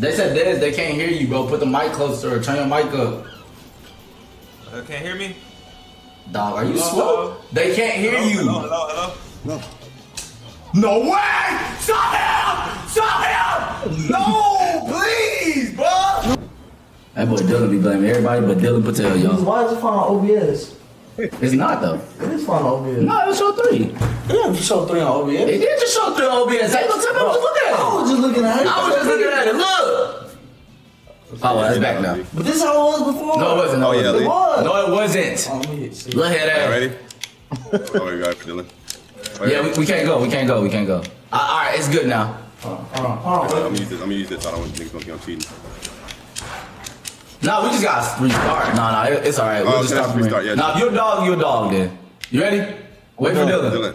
They said Des, they can't hear you, bro. Put the mic closer or turn your mic up. Uh, can't hear me? Dog, are you Hello, slow? hello? They can't hear Hello, you. hello, hello, hello. No way! Stop him! Stop him! No, please, bro. That boy Dylan be blaming everybody but Dylan Patel, y'all. Why is it fine on OBS? It's not though. It is fine on OBS. No, it was show three. Yeah, you show three on OBS. It did just show three on OBS. Hey, look, tell me what you look at. I was just looking at it. I was just looking at it. Look. Oh, well, that's back now. But this is how it was before. No, it wasn't. No, Oh, it yeah, wasn't. It was. No, it wasn't. Oh, let me see. Look at that. right, ready? oh, you got it, Dylan. Yeah, we, we can't go. We can't go. We can't go. Uh, all right, it's good now. Uh, uh, uh. Hold on, hold on, hold I'm on. gonna use this. I'm gonna use this. I don't want niggas gonna think I'm cheating. No, we just got to restart. No, no, it, it's all right. We'll Oh, just okay, start from restart, yeah. Nah, if you're a dog, you're a dog then. You ready? Wait for Dylan. Dylan.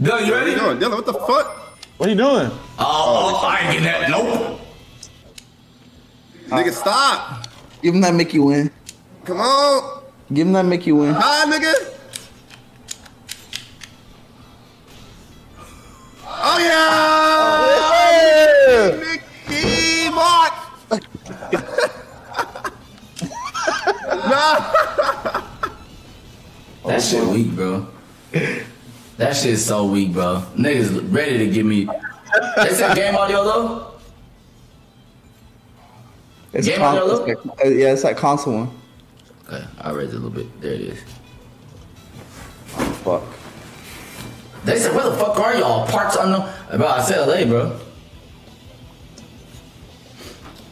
Dylan, you What are ready? you doing? Dylan, what the fuck? What are you doing? Oh, oh I ain't getting that. Nope. Uh, nigga, stop. Give him that Mickey win. Come on. Give him that Mickey win. Hi, nigga. Oh, yeah. Oh, Mickey Mark. nah. That shit weak, bro. That shit's so weak, bro. Niggas ready to give me. They said game audio though. It's Game a con- audio, it's like- uh, yeah, it's that console one. Okay, I raised it a little bit. There it is. Fuck. They said, where the fuck are y'all? Parts unknown. Bro, I said LA, bro.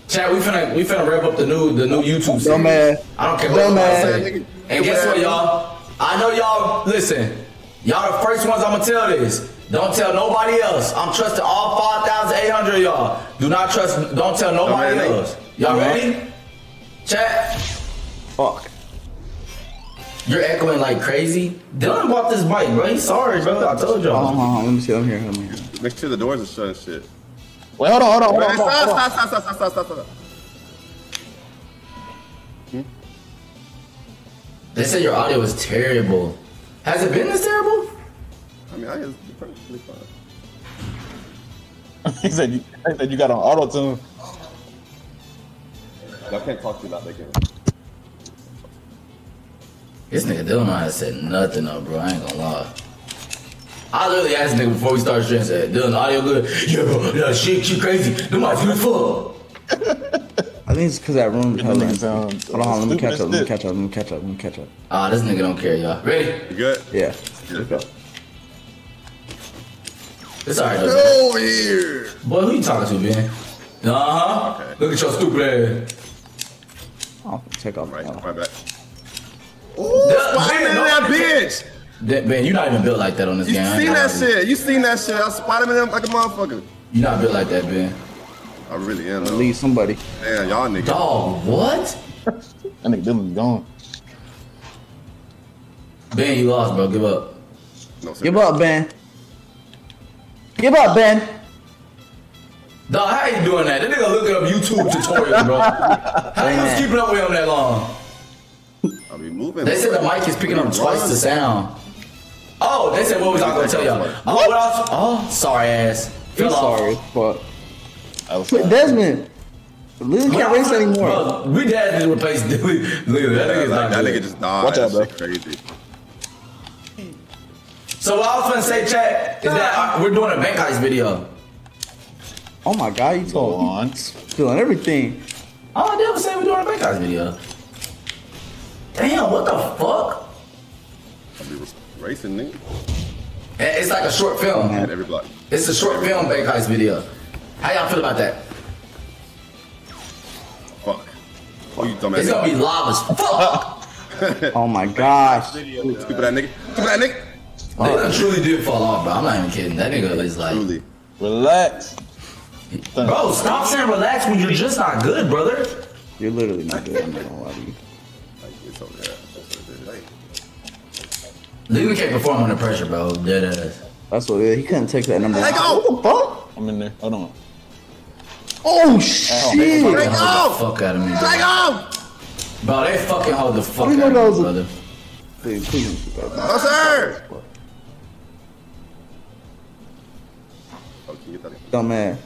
Chat, we finna we finna wrap up the new the new YouTube series. Dumbass. I don't care what Dumbass. say. And guess what, y'all? I know y'all. Listen, y'all the first ones. I'ma tell this. Don't tell nobody else. I'm trusting all 5,800 of y'all. Do not trust. Don't tell nobody else. Y'all Uh-huh. ready? Chat. Fuck. You're echoing like crazy. Dylan bought this bike, bro. He's sorry, bro. I told y'all. hold on. hold on. Let me see. I'm here. I'm here. Make sure the doors are shut and shit. Wait, hold on, hold on, hold Hey, on, hold on. stop, Hold on. stop, stop, stop, stop, stop, stop. stop. They said your audio is terrible. Has it been this terrible? I mean, I guess it's perfectly fine. he said you, he said you got on auto tune. I can't talk to you about that game. This nigga Dylan I said nothing up, bro. I ain't gonna lie. I literally asked nigga before we started streaming, said, Dylan, the audio good? Yeah, bro. Yeah, shit, she crazy. The mic's good fuck. I think it's because that room. Hold on. Hold on, let me catch up. Let me catch up. Let me catch up. Let me catch up. Ah, this nigga don't care, y'all. Ready? You good? Yeah. Good. Let's go. It's alright, though. Get over here. Boy, who you talking to, man? Uh-huh. Okay. Look at your stupid ass. I'll check off. Right, uh, right back. Duh, Ooh, Spider-Man man, in no- that bitch. That- Man, you not even built like that on this You game. I ain't seen that lie to you. shit? You seen that shit? I Spider-Man like a motherfucker. You not built like that, Ben. I really am. Though. Leave somebody. Damn, y'all niggas. Dog, what? That nigga Dylan's gone. Ben, you lost, bro. Give up. No. Give up, Ben. Give up, Ben. Dog, how you doing that? That nigga looking up YouTube tutorials, bro. How you just keeping up with him that long? I'll be moving. They said the mic is picking up twice the sound. Oh, they said what was I gonna tell y'all? Oh, what else? Oh, sorry ass. I'm Fell off. sorry, but I was Wait, Desmond. Lil can't race anymore. Bro, we dad to replaced Dilly. Look, that nigga's Like, not that good. nigga just died. Watch out, That shit crazy. So what I was gonna say, chat, is that we're doing a bank heist video. Oh my god, you Go told on. feeling everything. Oh, I never said we're doing a bank heist video. Damn, what the fuck? I'll be racing, nigga. Eh, It's like a short film. At every block. It's a short film bank heist video. How y'all feel about that? Fuck. Oh, you dumbass It's gonna be live as fuck. Oh my gosh. nigga? Stupid that nigga. Stupid that nigga. Nigga truly did fall off, bro. I'm not even kidding. That nigga is like, Truly. Relax. bro, stop saying relax when you're just not good, brother. You're literally not good. I'm not gonna lie to you. Like, it's over there. That's what it is. Nigga can't perform under pressure, bro. Dead ass. That's what it is. He couldn't take that number. Let go. What the fuck? I'm in there. Hold on. Oh, oh shit! Fucking Let go. the fuck out of me, bro. Let go. Bro, they fucking hold the fuck out of me, brother. Please, please don't shoot. No, sir. Oh, can you get that? Dumb man.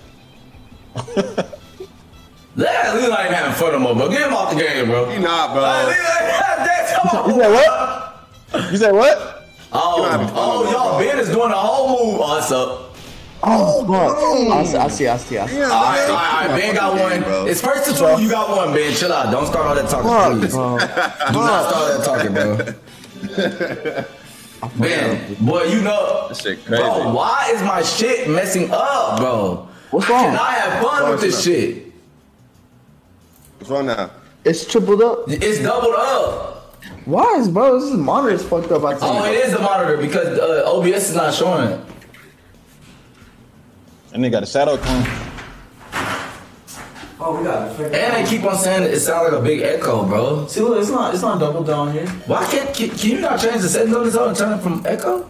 ass Leland ain't having fun no more, bro. Get him off the game, bro. He not, bro. Hey, Leland, that's You on. said what? You said what? Oh, You're having fun oh, no y'all, bro. Ben is doing a whole move. Oh, what's up? Oh, fuck. I see, I see, I see. I see. Yeah, All right, man. all right, all right. Ben got game, one. bro. It's first to two. You got one, Ben. Chill out. Don't start all that talking, Fuck, please. bro. Do not start that talking, bro. Ben, boy, you know, That shit crazy. bro. Why is my shit messing up, bro? What's wrong? Can I have fun with this shit? What's wrong now? It's tripled up. It's doubled up. Why is, bro? This is monitor is fucked up. I tell Oh, you. it is the monitor because uh, OBS is not showing it. And they got a shadow clone. Oh, we got it. And they keep on saying it sounds like a big echo, bro. See, look, it's not, it's not double down here. Why can't can, can you not change the settings on this and turn it from echo?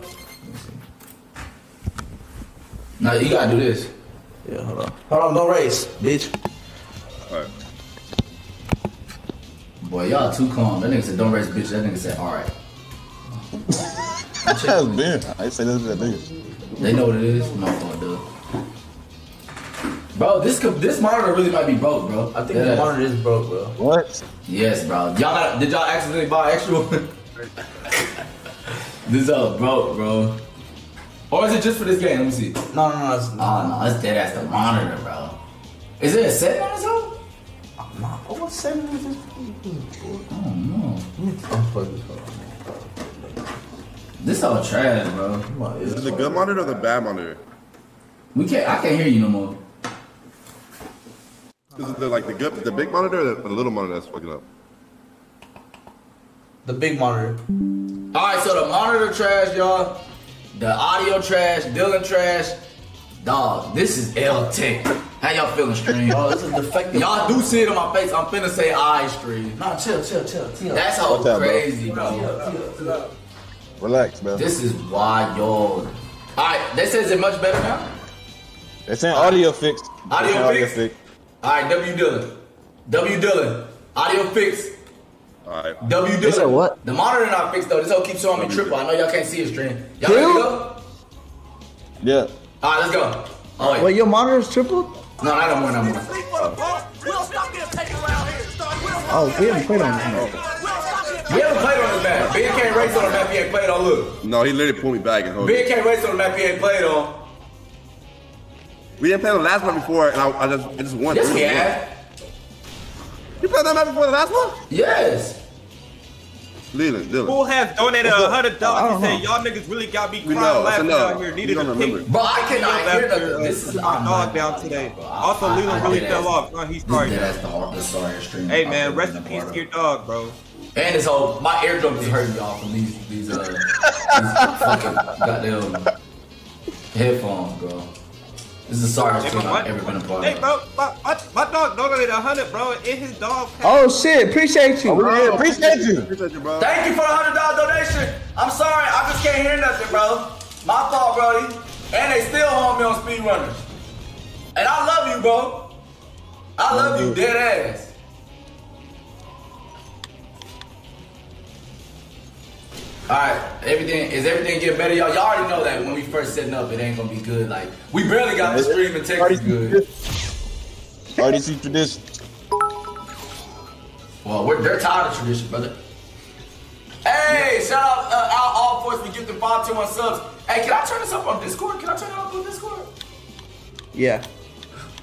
No, you gotta do this. Yeah, hold on. Hold on, don't race, bitch. Alright. Boy, y'all too calm. That nigga said don't race, bitch. That nigga said all right. That's Ben. I say that's that nigga. They know what it is. My fault, dude. Bro, this could, this monitor really might be broke, bro. I think Yeah. the monitor is broke, bro. What? Yes, bro. Y'all got, did y'all accidentally buy extra one? this up broke, bro. Or is it just for this game? Let me see. No, no, no, it's Oh no, it's dead ass the monitor, bro. Is it a setting on this one? not. Oh, what setting is this? Oh no. Let me unplug this. Hold. This all trash, bro. On, Is it's it the good monitor or the bad monitor? We can't. I can't hear you no more. Is it the, like the good, the big monitor or the, little monitor that's fucking up? the big monitor. All right, so the monitor trash, y'all. The audio trash. Dylan trash. Dog, this is L Tech. How y'all feeling, stream? Oh, it's a defective. Y'all do see it on my face. I'm finna say I stream. Nah, chill, chill, chill, chill. That's how What's up, bro? crazy, bro. Relax, bro. This is wild. Alright, they says it much better now? They're saying audio fixed. Audio They're saying fixed? Alright, W Dylan. W Dylan. Audio fix. Alright. W Dylan. said what? The monitor not fixed though. This whole keeps showing me triple. I know y'all can't see it stream. Y'all ready to go? Yeah. Alright, let's go. Oh wait. Wait, your monitor is tripled? No, not no more, no more. Oh, we haven't played on this map. We haven't played on this map. Ben can't race on the map he ain't played on. Look. No, he literally pulled me back and hold Ben can't race on the map he ain't played on. We didn't play the last one before, and I, I just, I just won. Yes, I we have. You played that map before the last one? Yes. Leland, Dylan. Who has donated a hundred dollars don't and said y'all niggas really got me crying know, laughing no. out here. Needed don't a remember. pink Bro, I cannot hear after, nothing. uh, This is my I'm dog not- down today. Bro, I- Also, Leland really did fell off. No, he's This sorry. dead ass the hard, the sorry stream. Hey man, rest in in peace to of. your dog, bro. And this whole my eardrum is hurting y'all from these these uh these fucking goddamn headphones, bro. This is the sorriest Hey, thing but what- I've ever been a part Hey, bro, my, my, my dog donated hundred, bro. In his dog. pack. Oh shit, appreciate you. Oh, yeah, appreciate you. Appreciate you, bro. Thank you for the hundred dollar donation. I'm sorry, I just can't hear nothing, bro. My fault, Brody. And they still home me on speed runners. And I love you, bro. I love you, dead ass. All right, everything is everything getting better, y'all. Y'all already know that when we first setting up, it ain't gonna be good. Like we barely got the stream in Texas good. Already see tradition. Well, we're, they're tired of tradition, brother. Hey, shout out uh, out all force for gifting five two one subs. Hey, can I turn this up on Discord? Can I turn it up on Discord? Yeah.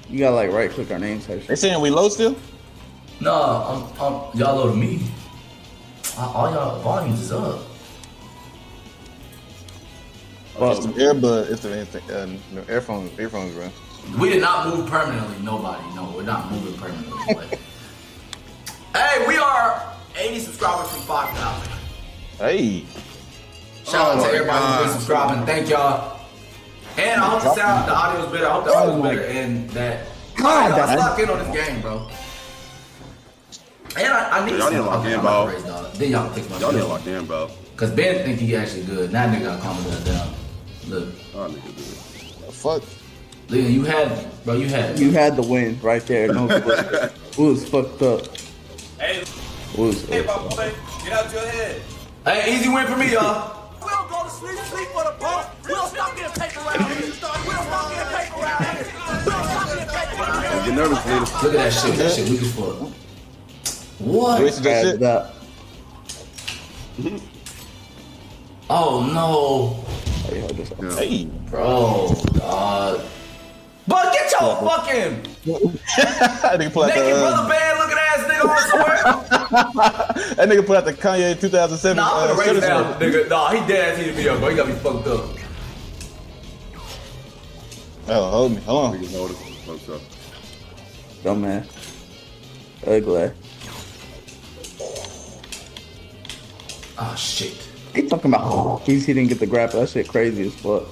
You gotta like right click our name section. They saying we low still? No, I'm, I'm y'all low to me. Uh, All y'all volumes is up. It's the earbud. It's the, it's uh, the earphones. Earphones, bro. We did not move permanently. Nobody. No, we're not moving permanently. Like- hey, we are 80 subscribers from 5,000. Hey. Shout out Oh to my everybody who's been subscribing. Thank y'all. And I hope the sound, the audio is better. I hope the audio is better. And that. God, let's that's- lock in on this game, bro. And I, I need Y'all need to some- lock in, I'm not bro. Then y'all can fix my Y'all need to lock in, bro. Cause Ben think he actually good. Now nigga gotta calm that down. Look, Oh, nigga, dude. The fuck? Leon, you had, bro, you had. You had the win right there. No question. It was fucked up. Hey, It was, hey, my boy, get out your head. Hey, easy win for me, y'all. We don't go to sleep, sleep for the pump. We don't stop getting paper around here. We don't stop getting paper around here. We don't stop getting paper around here. Get nervous, Lita. Look at that shit. That shit weak as fuck. What? Wasted that shit. that. Oh no, Oh, yeah, just- Yeah. Hey, bro, dog. But get your fucking that nigga put out naked the, uh, brother band looking ass nigga on somewhere. that nigga put out the Kanye 2007 Nah, I'm uh, gonna raise Citizen. down, nigga. Nah, he dead ass eating me up, bro. He got me fucked up. Oh, hold me, hold on. Niggas hold it. What's up? Dumb man. Ugly. Oh shit. He talking about oh, he's he didn't get the grapple. That shit crazy as fuck.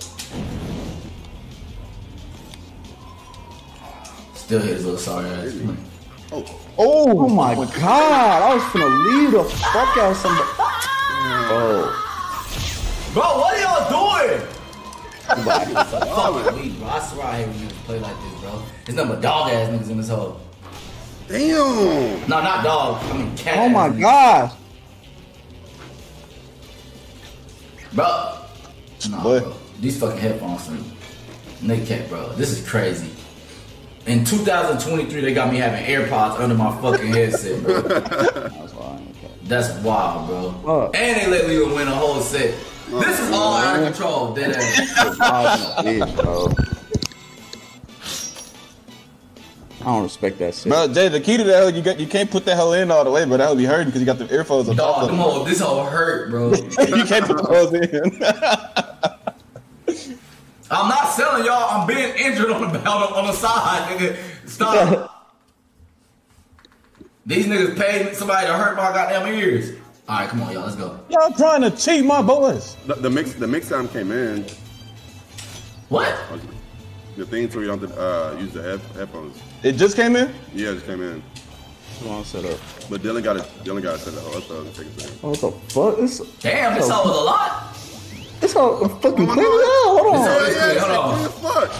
Still hit his little sorry ass. Oh. oh, Oh my god! I was gonna leave the fuck out somebody. Oh, Bro, what are y'all doing? somebody. Fuck me, bro. I swear I hate when niggas play like this, bro. There's nothing but dog ass niggas in this hole. damn. No, not dog. I mean cat. Oh my ass niggas. gosh! Bro. Nah, Boy. bro. These fucking headphones from Nick Cat, bro. This is crazy. In 2023, they got me having AirPods under my fucking headset, bro. That's why I ain't okay. That's wild, bro. Fuck. And they let Leo win a whole set. This is all out of control, dead ass. I don't respect that shit. Bro, Jay, the key to that hoe, you got you can't put the hell in all the way, but that hoe be hurting because you got the earphones on top Dog, of come on, this all hurt, bro. you can't put the hoes in. I'm not selling y'all. I'm being injured on the on the, on the side, nigga. Stop. These niggas paid somebody to hurt my goddamn ears. All right, come on, y'all. Let's go. Y'all trying to cheat my boys. The, the mix, the mix sound came in. What? The thing so you don't have to uh, use the head, headphones. It just came in? Yeah, it just came in. Come on, set up. But Dylan got it. Dylan got it set up. Oh, that's the second thing. Oh, what the fuck? This Damn, this all was a lot. this all fucking clear as hell. Hold This on. all- Hold on. Yeah, fuck.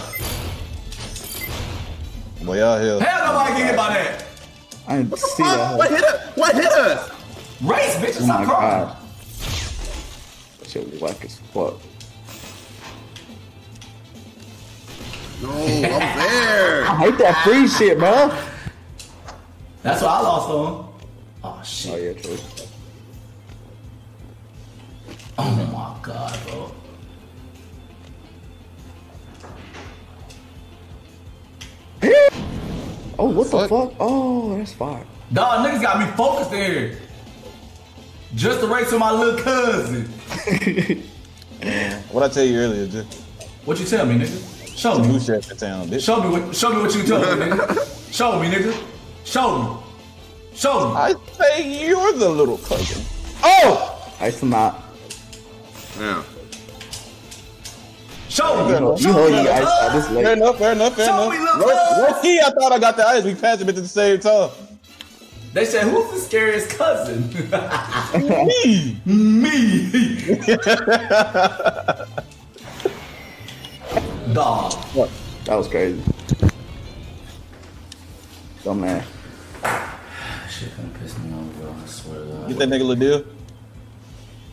Boy, y'all here. Hell, nobody get hit by that. I didn't see Fuck. that. What hit us? What hit us? Race, bitch. Oh Stop my crying. god. That shit was whack as fuck. No, I'm there. I hate that free shit, bro. That's what I lost on. Oh Oh shit. yeah, true. Oh my god, bro. Oh, what the Fuck. fuck? Oh, that's fire. Dog, niggas got me focused in here. Just to race with my little cousin. What I tell you earlier, just What you tell me, nigga? Show me. new shit in town. Show me what show me what you told me, nigga. Show me, nigga. Show me. Show me. I say you're the little cousin. Oh! I still not. Yeah. Show me. Fair enough. You Show hold me, little ice out cuz. this Fair late. enough, fair enough, fair Show enough. me, little Low, cuz. low key, I thought I got the ice. We passed them at the same time. They said, who's the scariest cousin? Me. Me. Dog. What? That was crazy. Dumb man. Shit gonna piss me off, bro. I swear to God. Get that nigga Ladil.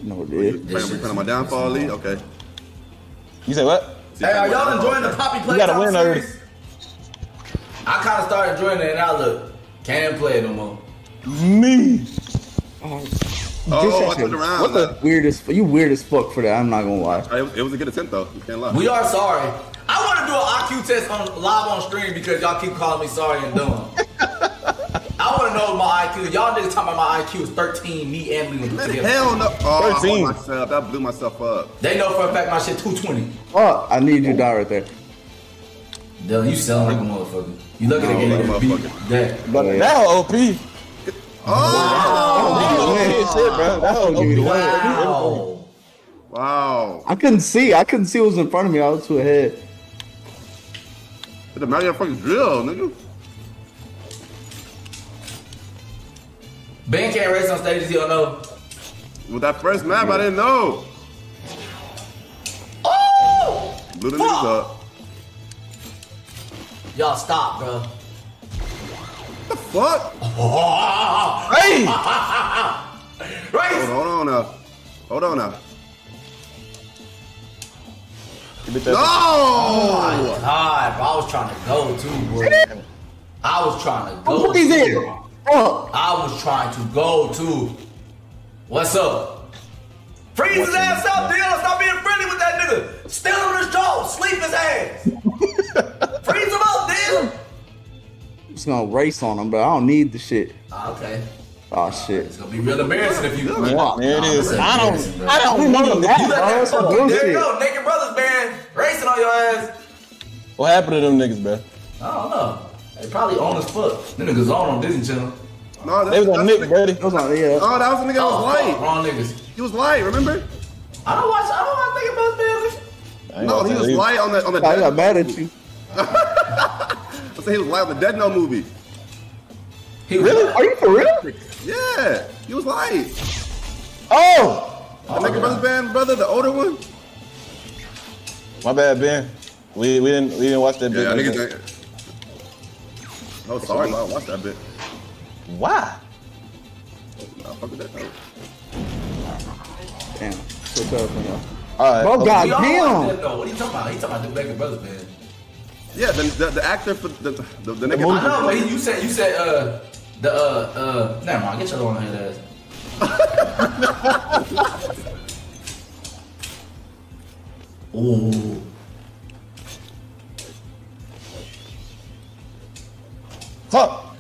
You know what it is. This We shit's playing on my downfall lead. Okay. You say what? Hey, are y'all enjoying the Poppy Play gotta Talk win already. I kind of started enjoying it, and now look, can't play it no more. Me. Oh, This oh, I actually- took around. What the weirdest? You weird as fuck for that. I'm not gonna lie. It was, it was a good attempt though. You can't lie. We are sorry. I want to do an IQ test on live on stream because y'all keep calling me sorry and dumb. I want to know my IQ. Y'all niggas talking about my IQ is 13, me and Leland put together. Hell no. Oh, I 13. blew myself. That blew myself up. They know for a fact my shit 220. Oh, I need you to die right there. Dylan, you sound like a motherfucker. You lucky to No, get like a beat motherfucker. that. But Yeah. Oh! that whole OP. Oh, shit, bro. That whole Give me the OP. Wow. wow. I couldn't see. I couldn't see what was in front of me. I was too ahead. It's a Mario fucking drill, nigga. Ben can't race on stages he don't know. With that first map, I didn't know. Oh! Blew the niggas up. Y'all stop, bro. What? The fuck? Hey! Race! Hold on, hold on now. Hold on now. You bitch ass- No! God, bro, I was trying to go too, bro. I was trying to go. Oh, he's to. in. Oh, I was trying to go to. What's up? Freeze his ass up, Dion. Stop being friendly with that nigga. Still on his jaw. Sleep his ass. Freeze him up, Dion. just gonna race on him, but I don't need the shit. Ah, Okay. Oh shit. It's gonna be real embarrassing if you. Wow. There it is. Nah, I don't. I don't You know know that. that, You let bro. that That's some fuck- There you go. Naked Brothers, man. Racing on your ass. What happened to them niggas, bro? I don't know. They probably on as fuck. Them niggas on on Disney Channel. No, They was on Nick, buddy. Those are yeah. Oh, that was the nigga that Oh, was fuck, light. wrong niggas. He was light, remember? I don't watch. I don't watch Naked Brothers, man. No, he was you. light on the on the I got mad at you. I said he was light on the Death Note movie. He was Really? Are you for real? Yeah, he was light. Oh, The Naked Brothers band, brother, the older one. My bad, Ben. We we didn't we didn't watch that Yeah, I bit. think it's. Oh, sorry, I don't watch that bit. Why? Nah, fuck with that. though. damn. So tough, man. All right. Bro, okay. God damn. though. What are you talking about? He talking about the Naked Brothers, man. Yeah, the, the, the actor for the the, the Naked movie. I know, but you said you said uh the uh uh never mind, get your own head ass. Ooh. Fuck.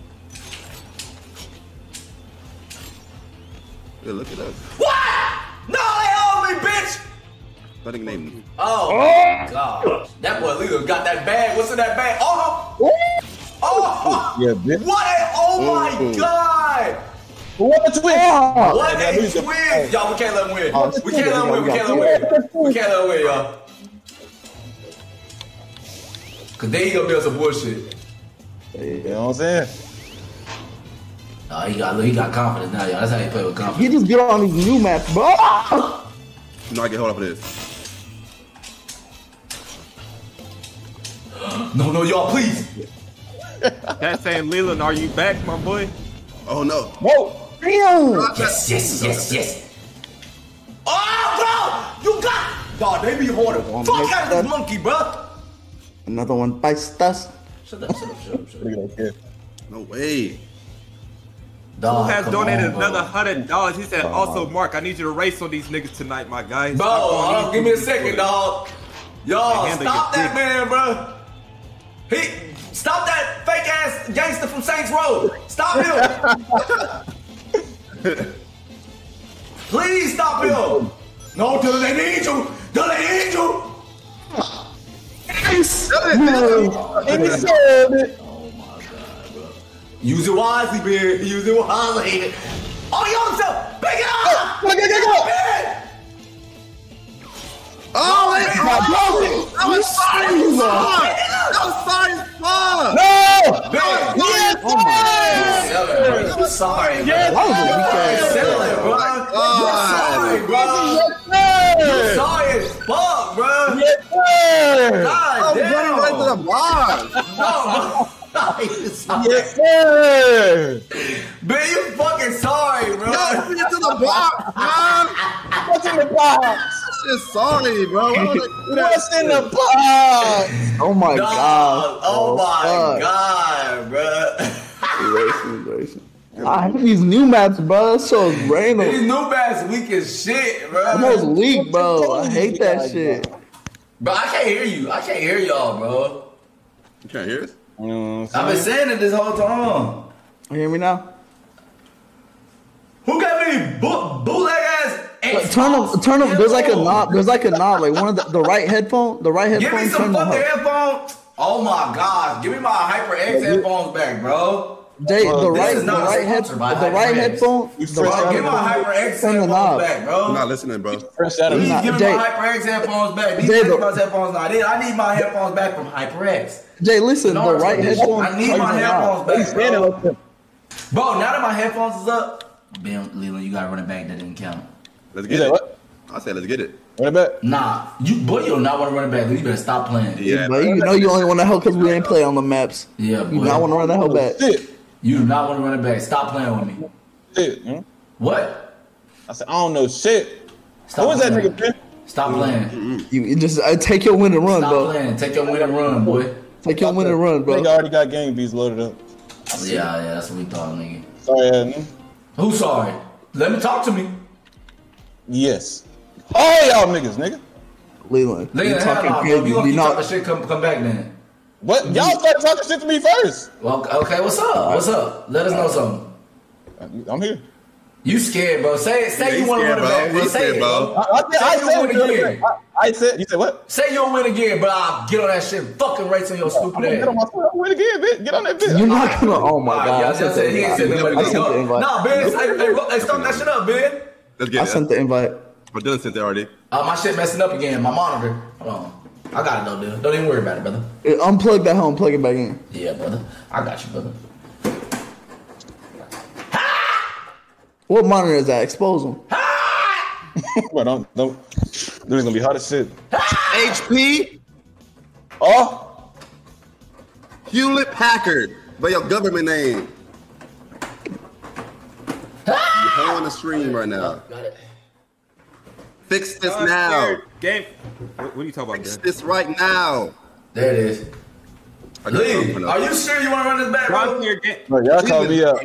Yeah, look at that. What? No, they owe me, bitch! That nigga named. Oh, my god. That boy Leo got that bag. What's in that bag? Oh! Oh! Yeah, bitch. What a oh my Ooh. god! What a twist. What a lose the- twin! Y'all, we can't let him win. Oh, We can't let him win. We can't let him win. We can't let him win, y'all. Cause they gonna build some bullshit. You know what I'm saying? Nah, he got he got confidence now, y'all. That's how he play with confidence. He confidence. just get on these new maps, bro. You know, I get hold up for this. No, no, y'all, please. That's saying, Leland, are you back, my boy? Oh no. Whoa. Damn. Yes, yes, yes, yes. Oh, bro, you got. Dog, they be hoarding. One Fuck more out of this monkey, bro. Another one bites us. Shut up, shut up, shut up, shut up. Look at that kid. No way. Who Dog, has donated on, another hundred dollars? He said, also, Mark, I need you to race on these niggas tonight, my guy. Bro, Stop on, give me a second, dog. Y'all, stop your that man, bro. He, stop that fake ass gangster from Saints Row. Stop him. Please stop him. No, till they need you. Till they need you. Use it wisely, man. Use it wisely. Oh, he on himself. Pick it up. Oh, man. wait. Oh, That was sorry as fuck. That was sorry as fuck. No. Man. Yes. Oh my God. I'm sorry, bro. That was a weak ass. selling, bro. Sorry, bro. You're sorry as fuck, bro. God I was running right to the bar. No, bro. You're sorry. Yes, sir. Man, you fucking sorry, bro. Yo, bring it to the bar, man. What's in the box? Shit, sorry, bro. Why would I do that What's in the box? Oh my Dog. god. Oh, oh my fuck. god, bro. Racing, racing. I hate these new maps, bro. It's so These new maps weak as shit, bro. Almost leak, bro. I hate that shit. Bro, I can't hear you. I can't hear y'all, bro. You can't hear us? You know I've been saying? saying it this whole time. You hear me now? Who got me boot, bootleg ass? Like, turn them, turn them. There's like a knob. There's like a knob. Like one of the, the right headphone. The right Give me headphone. some fucking headphones. Oh my gosh, give me my HyperX headphones back, bro. Jay, Well, the right, is the right head, the right HyperX. headphone. You The right Give of my. HyperX headphones knob. back, I'm bro. not listening, bro. Fresh out of Please give Jay. my HyperX headphones back. These Jay, the- HyperX headphones not in. I need my headphones back from HyperX. Jay, listen. No, The right I need my headphones back, bro. bro. Bro, now that my headphones is up, Ben Leland, you gotta run it back. That didn't count. Let's get it. what? I said, let's get it. Run it back. Nah, you boy, you do not want to run it back. You better stop playing. Yeah. But you know you only want to help because we ain't play on the maps. Yeah, You boy. not want to run the hell back. Shit. You do not want to run it back. Stop playing with me. Shit. you know? What? I said, I don't know shit. Stop Who is that playing. nigga, Ben? Stop playing. You, you just uh, take your win and run, Stop bro. playing. Take your win and run, boy. Take your win and run, bro. Nigga already got game beats loaded up. Yeah, yeah, that's what we thought, nigga. Sorry, ass nigga. Who's sorry? Let me talk to me. Yes. All y'all niggas, nigga. Leland, Nigga, you hell talking nah, bro. crazy. You gonna You keep talking not, shit, come, come back then. What? Y'all started talking shit to me first. Well, okay, what's up? What's up? Let us know something. I'm here. You scared, bro. Say it. Say Yeah, you want to scared, run it bro. bro. Say scared, it, bro. bro. I, I, said- I Say you said win again. I, I said. You said what? Say you'll win again, but I'll get on that shit. Fucking race on your I'm stupid gonna get on ass. my phone. Win again, bitch. Get on that bitch. you're not gonna. Oh my Alright, god! yeah, I I sent just the said he ain't sent invite. nobody I sent the to. Nah, Ben, hey, hey, hey, start that shit up, Ben. Let's get I sent the invite. Oh, Dylan sent it already. Uh, my shit messing up again. My monitor. Hold on. I got it though, dude. Don't even worry about it, brother. Uh, Unplug that home, plug it back in. Yeah, brother. I got you, brother. What monitor is that? Expose them. Well, don't don't. This is gonna be hot as shit. HP Oh, Hewlett Packard by your government name. You're on the stream right now. Got it. Fix this now. Jared, Game. What, what are you talking about, Fix Dan? this right now. There it is. I Lee, are you sure you want to run this back, Ron bro? here, game. bro, y'all call me up.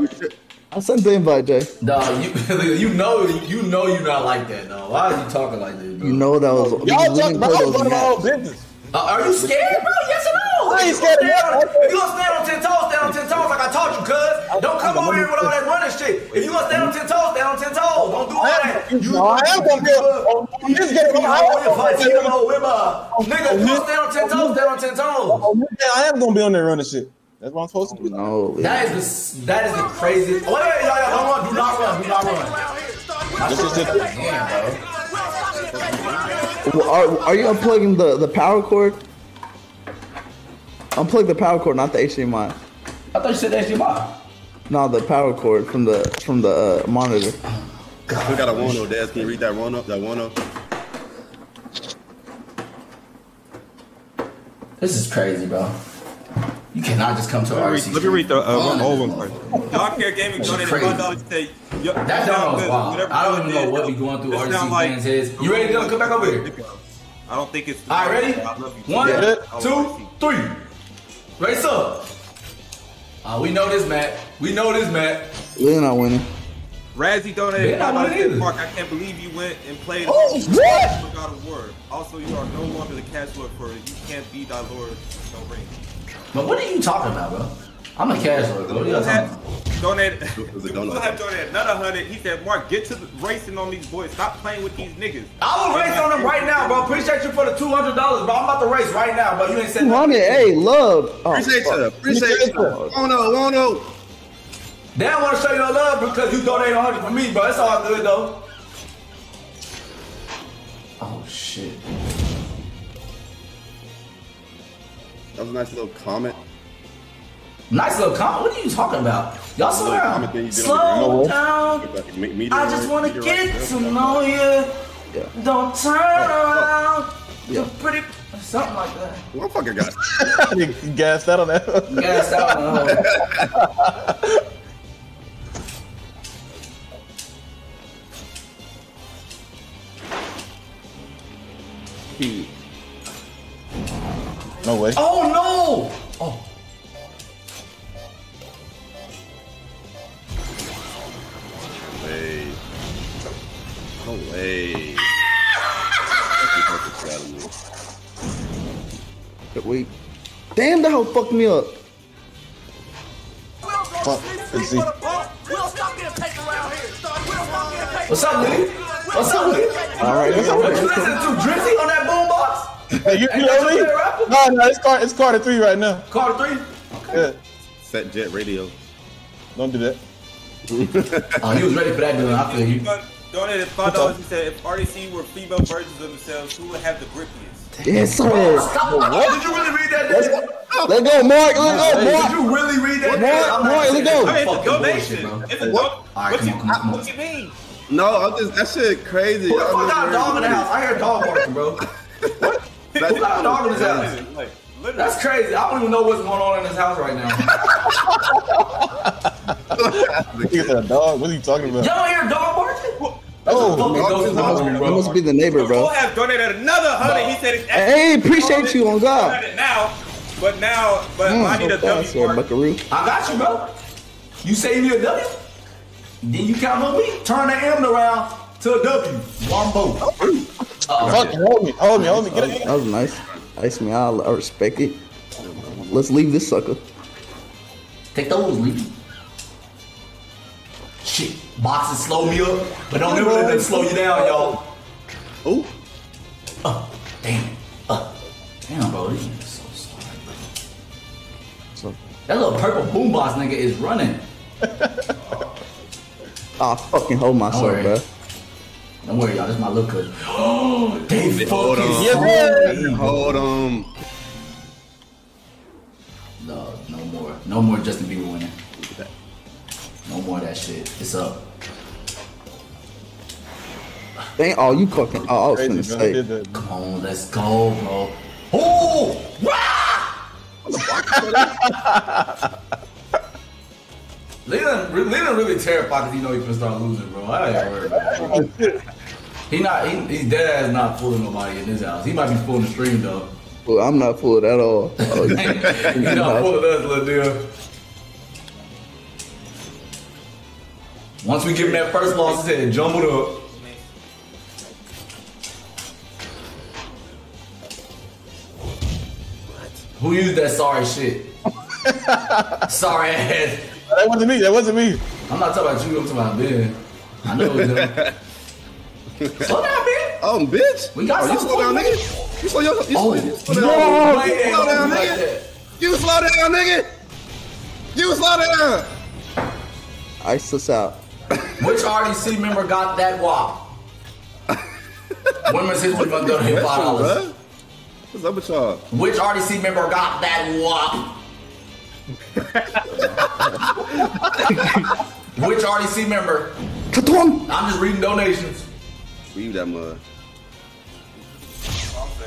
I sent the invite, Jay. Dog, you you know you know you're not like that, though. Why are you talking like this, bro? You know that was. Y'all we talking about play I was those running my maps. own business. Uh, are you scared, bro? Yes or no? I ain't If you scared gonna stand of on- nothing. If you gonna stand on ten toes, stand on ten toes like I taught you, cuz. Don't come over here with all that running shit. If you gonna stand on ten toes, stand on ten toes. Don't do all that. You, No, I am gonna go. I'm just getting. You I know, am if I see gonna them over with my- Nigga, if you gonna stand on ten toes, stand on ten toes. I am gonna be on there running shit. That's what I'm supposed to do. No, Leland. That is the that is the craziest. Wait, oh, wait, y'all, y'all, don't run. Do not run. Do not run. This is it. Damn, bro. Well, Are, are you unplugging the, the power cord? Unplug the power cord, not the HDMI. I thought you said that's your. No, the power cord from the from the uh, monitor. We got a Rono, Daz. Can you read that Rono? That Rono? This is crazy, bro. You cannot just come to Let me let me read the uh, Oh, old no. one first. Y'all care gaming That's donated crazy. five dollars. Say, yo, That sound sounds good. wild. Whatever I don't even know did, what be going through it RC sound like- fans' heads. You ready to go? Come back over here. I don't think it's. All right, ready? I love you. One, Yeah. two, three. Race up. Uh, we know this, Matt. We know this, Matt. Leland not winning. Razzie donated Man, I five dollars. wouldn't either. Mark, I can't believe you went and played. Oh, what? God of War. Also, you are no longer the cash lord for it. You can't be thy lord. No ring. But what are you talking about, bro? I'm a cash lord, bro. What are you talking? Donated. was a We'll donut. have donated another hundred. He said, Mark, get to the racing on these boys. Stop playing with these niggas. I will race on them right now, bro. Appreciate you for the two hundred dollars, bro. I'm about to race right now, bro. You ain't said Two nothing. hundred. Hey, love. Oh, Appreciate you. Appreciate you. Rono, Rono. They don't want to show you no love because you donated 100 for me, bro. It's all good though. Oh shit. That was a nice little comment. Nice little comment. What are you talking about? Y'all slow Little down. comment thing you Slow down. Me- I just want to get to know you. Don't turn around. You're pretty. Something like that. What Motherfucker got You gassed out on that. Gassed out. uh, No way. Oh no! Oh. Way. No way. Good week. Damn, that hoe fucked me up. Fuck. Let's see. What's up, Lee? What's up, Lee? All right, that's all What you right. listening to Drizzy on that boombox? Hey, you, you Ain't know that your me? favorite rapper? No, no, it's Carter, it's Carter 3 right now. Carter three. Yeah. Set Jet Radio. Don't do that. Oh, he was ready for that, dude. I feel you. Donated five dollars. He said, if RDC were female versions of themselves, who would have the grippiest? Yes, sir. Stop. Did you really read that? Did Let's go, Mark. Let's go, Mark. Did you really read that? Mark, I'm not Mark, saying let's go. that's I mean, it's a fucking donation. bullshit, bro. It's a What? don- All right, what come you, on, come on, come on. What you mean? No, I'm just that shit crazy. Who the I'm fuck just got a very dog in the confused. house? I hear a dog barking, bro. That- Who got a dog in his house? Like, literally. That's crazy. I don't even know what's going on in this house right now. He said a dog. What are you talking about? Y'all hear a dog barking? Oh, Fucking dog goes is in the That must be the neighbor, We'll bro. have donated another hundred. He said, it's Hey, appreciate you on God. Now, but now, but I need a Mm, so fast, W sir. Buckaroo. I got you, bro. You say you a W? Then you count on me. Turn the M around to a W. Wombo. Uh-oh. Fuck, hold me, hold me, hold me. Get That it. was nice. Nice me. I, I respect it. Let's leave this sucker. Take those, Lee. Shit, boxes slow me up, but don't ever let them slow you down, y'all. Oh, Uh, damn. Uh, damn, bro, this nigga's so sorry, bro. So, That little purple boombox nigga is running. I fucking hold myself, bro. Don't worry, y'all. This is my little cousin. Oh, they hold fucking on. yeah, hold on. No, no more. No more Justin Bieber winning. No more of that shit. It's up. Ain't all oh, you fucking. Oh, I was Crazy, finna bro. He did say. Come on, let's go, bro. Oh! Rah! Leland, Leland really terrified because he know he can start losing, bro. I ain't worried about it. He not, he, he's dead ass not fooling nobody in his house. He might be fooling the stream though. Well, I'm not full of that at all. Oh, he not fooling us, little deal. Once we give him that first loss, his head jumbled up. Who used that sorry shit? sorry ass. That wasn't me. That wasn't me. I'm not talking about you, I'm talking about Ben. I know it was him. Slow down, Ben. Oh, bitch. We got oh, you slow down, for you. nigga. You slow, you, you, Oh, you slow down. no, You slow down, like nigga. that. You slow down, nigga. You slow down. Ice us out. Which RDC member got that WAP? Women's History Month donated five dollars. Bruh. What's up with y'all? Which RDC member got that WAP? Which RDC member? Katon! I'm just reading donations. Leave that mud.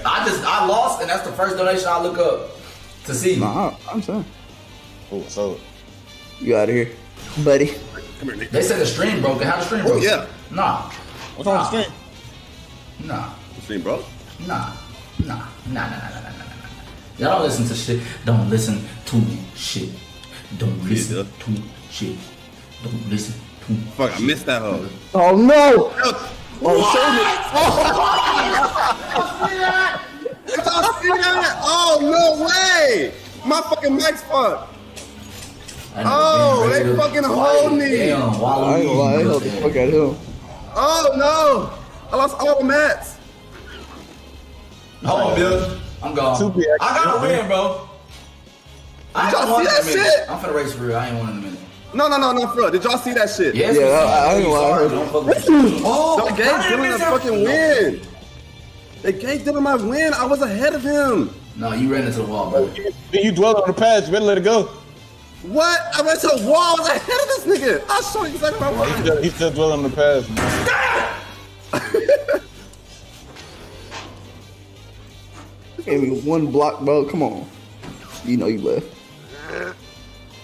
I just I lost, and that's the first donation I look up to see. Nah, I- I'm saying. Oh, so You out of here, buddy. Come here, Nick. They said the stream broke. They had the stream oh, broke? Oh, yeah. Nah. What's nah. on the stream? Nah. The stream broke? Nah. Nah. Nah, nah, nah, nah, nah, nah, nah. Y'all don't listen to shit. Don't listen to shit. Don't listen yeah. to shit. Don't listen to Fuck, shit. I missed that hoe. Oh, no! Oh, what? show me. Oh. Did y'all see that? Did y'all see that? Oh, no way! My fucking mic's fucked. I know, Oh, they ready fucking hold me. Damn, Waluigi, I ain't gonna lie, I held the fuck out of him. Oh, no. I lost all the mats. Hold on, Bill. I'm gone. Two P- I gotta win, bro. I Did y'all see that shit? I'm finna race for real. I ain't won in a minute. No, no, no, no, for real. Did y'all see that shit? Yes, Yeah, we I- I see ain't it. gonna lie, I Sorry, heard don't fuck with me. Oh, They gave I Dylan a fucking it. win. They gave Dylan my win. I was ahead of him. No, you ran into the wall, bro. Then you dwell on the past. You better let it go. What? I went to the wall. I was ahead of this nigga. I'll show you exactly my He win. still, he still dwell on the past. Gave me one block, bro. Come on. You know you left.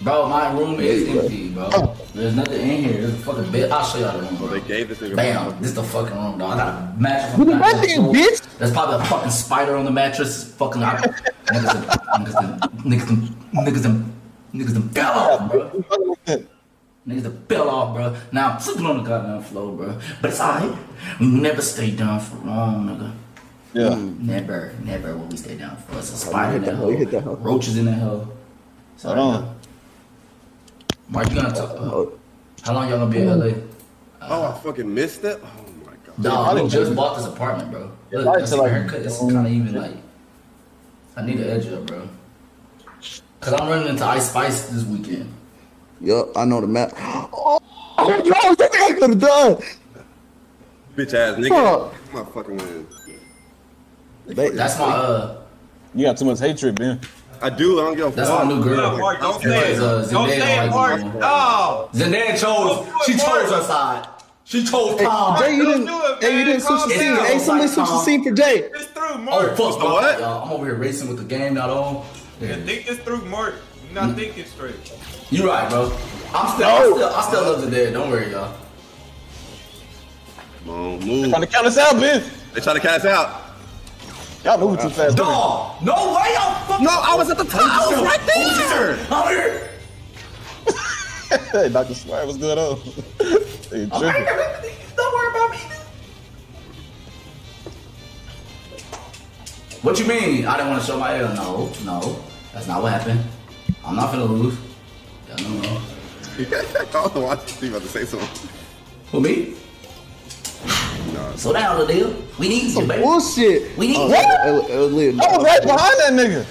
Bro, my room is Yeah, empty, bro. There's nothing in here. There's a fucking bed. I'll show y'all the room, bro. They gave this nigga. Bam. This the fucking room, dog. I got a mattress. on the at back that thing, bitch. There's probably a fucking spider on the mattress. Fucking out. niggas, done- niggas, done- niggas, done- niggas, done- niggas, done fell off, bro. Niggas done fell off, bro. Now I'm sleeping on the goddamn floor, bro. But it's alright. We never stay down for long, nigga. Yeah. Never, never will we stay down for us. A spider in hit that that hole, you hit that hole. hole. Roaches in that hole. So, Hold on. Mark, you gonna talk? Uh, Oh, how long y'all gonna be in LA? Oh, I fucking missed it. Oh my god. Dog, probably we just bought this apartment, bro. Look, probably I see till, my like, haircut. It's um, kind of even like. I need an edge up, bro. Cause I'm running into Ice Spice this weekend. yup, I know the map. Oh, yo, that thing I could have done. Bitch ass nigga. Fuck. My fucking win. They- That's my uh, You got too much hatred, man. I do. I don't give a fuck. that's fuck. my new girl. Mark, don't Because, say it. uh, Don't Zendaya say it, don't Mark. no Zendaya chose. She chose her side. She chose Hey, Tom. Jay, you didn't. do it, Hey, you didn't switch the scene. Hey, somebody switch the scene for Jay. It's through, Oh Mark. fuck, my What? y'all. I'm over here racing with the game not on. Yeah, think this through, Mark. You're not thinking straight. You right, bro. I'm still, I still, I still love Zendaya. Don't worry, y'all. Come on, move. Trying to count us out, Ben. They trying to cast out. Y'all moving too fast. Dog, no way, y'all fucking. No, I was at the top. I was right there. I'm here. hey, Dr. Smart, what's going on? hey, All tripping. right, don't worry about me. What you mean? I didn't want to show my L. No, no, that's not what happened. I'm not finna lose. Yeah, no, no. I don't know why I think about to say something. Who me? No. So down the deal. We need you, baby. Bullshit. We need Oh, you. it, it, was lit. I was right behind that nigga.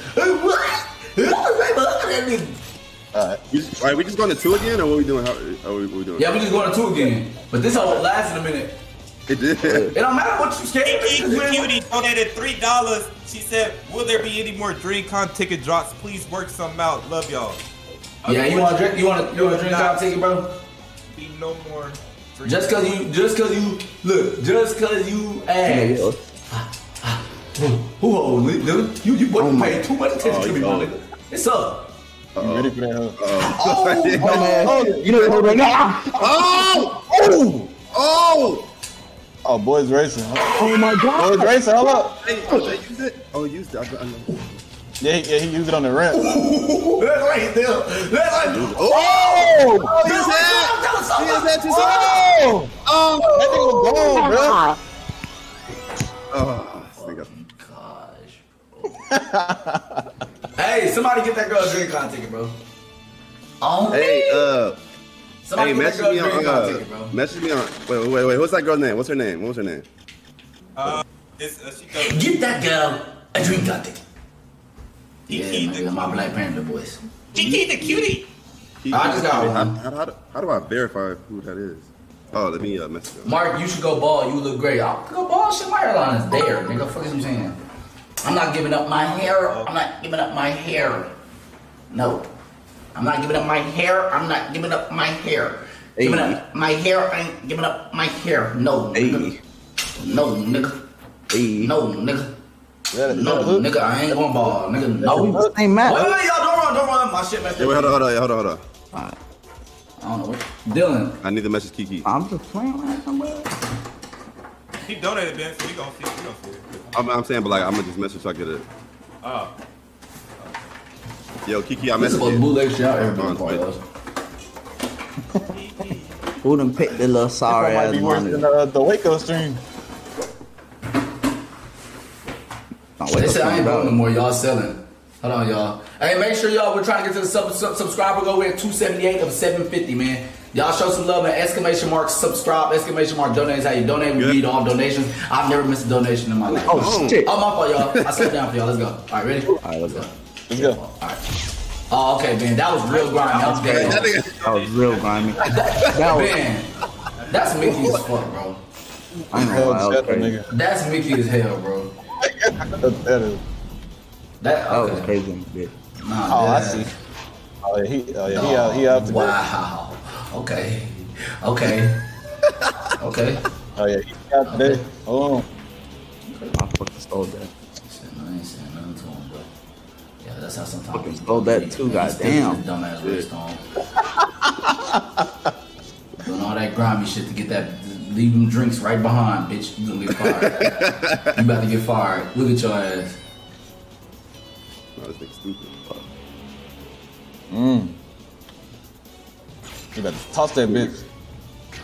Alright. We just, all right, we just going to two again, or what we doing? How, how we, what we doing? Yeah, we just going to two again. But this whole lasted a minute. It did. It don't matter what you scared. Kiki Cutie donated three dollars. She said, "Will there be any more DreamCon ticket drops? Please work something out. Love y'all." Yeah, you want to drink? You want to? You want to drink out ticket, bro? Be no more. Dream Just cause you, just cause you, look, just cause you asked. Who hold me, nigga? You, you, boy, you pay too much attention Oh, to me, you my nigga. It's up. You ready for that? Huh? Oh, Oh, man. You know what right now? oh! Oh! Oh! Oh, boys racing. Oh my god. Boys racing, hold up. Hey, oh, they used it? Oh, he used it. I, I know. Yeah, he, yeah, he used it on the ramp. that's right there. That's right. Oh! Oh! He is that! He is that too Oh! Oh! That nigga was gone, bro. Oh, this nigga. Hey, somebody get that girl a drink on ticket, bro. On Hey, uh, somebody hey, get message me girl a on, uh, ticket, bro. message me on, wait, wait, wait, wait, what's that girl's name? What's her name? What's her name? Uh, it's, uh, she goes, Get that girl a drink on ticket. Yeah, Kiki man, the- my Black Panther boys. Kiki the cutie. I just got how, one. how, how, do- how do I verify who that is? Oh, let me uh, message her. Mark, you should go ball. You look great. I'll go ball. Shit, my hairline is there. Nigga, fuck is you saying? I'm not giving up my hair. I'm not giving up my hair. No. I'm not giving up my hair. I'm not giving up my hair. Giving up my hair. I ain't giving up my hair. No, Hey. nigga. No, nigga. Hey. No, nigga. Yeah, No, nigga. I ain't going ball. Nigga, no. Ain't Wait, mad. wait, wait, y'all. Don't run. Don't run. My shit messed Yeah, wait, up. hold on, hold on, hold on, hold on. I don't know. What. Dylan. I need to message Kiki. I'm just playing like somebody. He donated Ben, so we gonna see. We gonna see. it. I'm, I'm saying, but like, I'm gonna just message so I get it. Oh, Yo, Kiki, I This is messaged what you. bootleg shit out ever Come been on, part wait. of. Who done picked the little sorry That might be worse than uh, the Waco stream. Oh, They said I ain't voting no more. Y'all selling. Hold on, y'all. Hey, make sure y'all. We're trying to get to the sub, sub subscriber goal. We're at 278 of 750, man. Y'all show some love and exclamation mark subscribe exclamation mark donate is how you donate. We Good. read all donations. I've never missed a donation in my life. Oh shit. Oh, my fault, y'all. I sat down for y'all. Let's go. All right, ready? All right, let's go. Let's go. All right. Oh, okay, man. That was real grimy. That was dead. That nigga, That was real grimy. That was. Man, that's Mickey as fuck, bro. I ain't Hell, gonna lie, that was crazy. nigga. That's Mickey as hell, bro. That- that is- That, That was crazy. bitch. Nah, Oh, I see. Oh, yeah, he, oh, yeah, he out, he out to go. Wow. Okay. Okay. okay. Oh, yeah, he out today. Hold on. I fucking stole that. Shit, I ain't saying nothing to him, but yeah, that's how sometimes Fucking people stole that be. too, He still goddamn. Dumbass wrist on. Doing all that grimy shit to get that, leave them drinks right behind, bitch. You gonna get fired. you about to get fired. Look at your ass. no, this nigga stupid. Mm. You better toss that bitch.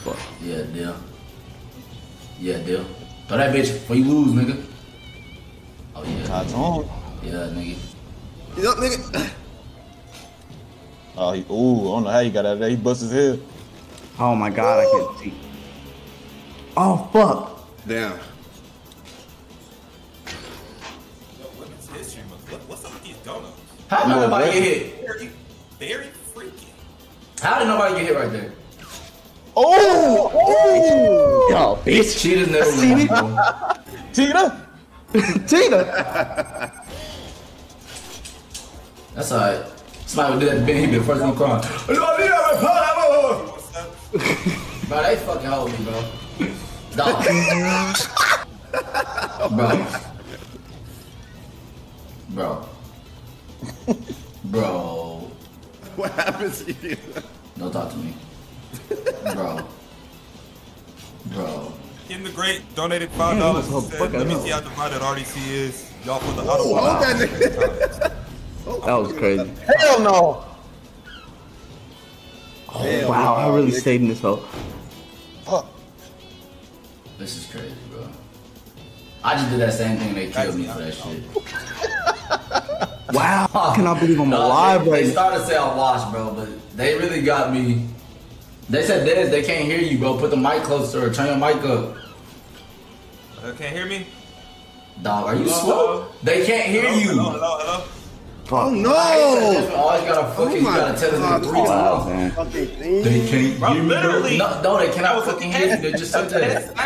Fuck. Yeah, deal. Yeah, deal. Throw that bitch before you lose, nigga. Oh yeah. Shots on. Yeah, nigga. You know, nigga. Oh, he, ooh, I don't know how he got out of there. He bust his head. Oh my god, I can't see. Oh fuck. Damn. Yo, women's history month. What, what's up with these donuts? How did nobody get hit? Very, very freaky. How did nobody get hit right there? Oh! Oh! Yo, bitch. Cheetahs never win, bro. Tina! Tina. That's alright. Somebody would do that to Ben, he be the first one to cry. What's up? Bro, they fucking hold me, bro. Dog. bro. Bro. Bro. What happens to you? Don't talk to me. Bro. Bro. In the Great donated five dollars. Oh, Said, Let me see how divided RDC is. Y'all put the Oh, auto. hold that nigga. That was crazy. Hell no! Oh, Hell Wow, I really nigga. stayed in this hole. Fuck. This is crazy, bro. I just did that same thing. They killed me for that shit. Wow, I cannot believe I'm No, alive they, right they started to say I washed, bro, but they really got me. They said this, they can't hear you, bro. Put the mic closer or turn your mic up. Uh, can't hear me? Dog, are you Hello? slow? They can't hear Hello, you. hello, hello, hello. Oh, Fuck. Oh I hate that no! different. Always gotta fucking, Oh you my gotta tell God, them three Wow, times. man. Fucking. They can't Bro, hear me, literally. No, no, they That cannot fucking hear you. They just said test- a that. test.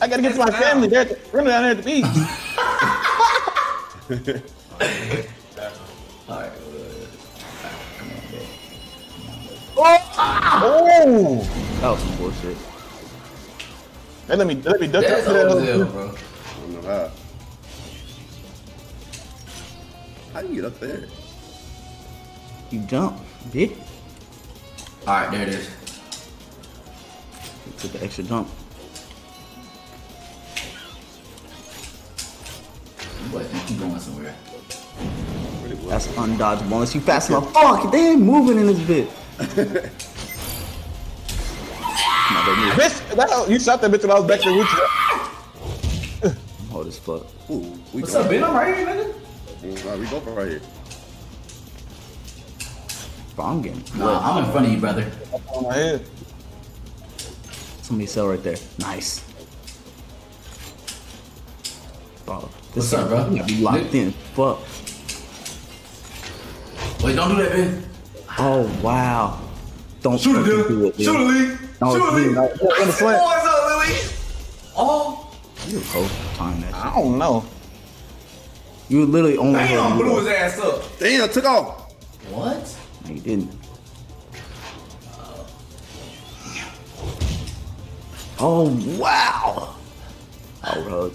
I gotta get to my That's family. They're running down there at the beach. Alright. oh! That was some bullshit. They let me, they let me duck up to that. old as hell, hole. bro. I don't know how. How do you get up there? You jump, bitch. Alright, there it is. Took the extra jump. Boy, think you going somewhere. That's undodgeable unless you fast enough. Fuck, they ain't moving in this bit. Come on, they. Bitch, that, you shot that bitch when I was back there with you. I'm Hard as fuck. Ooh, we What's go. up, Ben? I'm right here, nigga. Alright, uh, we both right here. Bro, I'm Nah, I'm in front of you, brother. On my head. somebody sell right there. Nice. Bro, What's up, bro? You gotta be locked in. Fuck. Wait, don't do that, man. Oh wow. Don't Shoot fucking it, do dude. it, Shoot it. Lee. No, Shoot it, Lee, Lee. no. In the front. Oh, what's up, Lily? Oh, You were close to time that I don't know. You literally only damn, holding blew his ass up. Damn, took off. What? No, you didn't. Oh wow. Oh, bro.